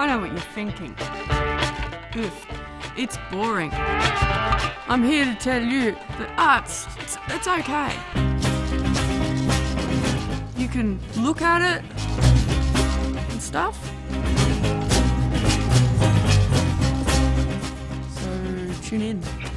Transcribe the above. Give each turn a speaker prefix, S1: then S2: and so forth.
S1: I know what you're thinking. Oof, it's boring. I'm here to tell you that ah, art's it's, it's okay. You can look at it and stuff. So tune in.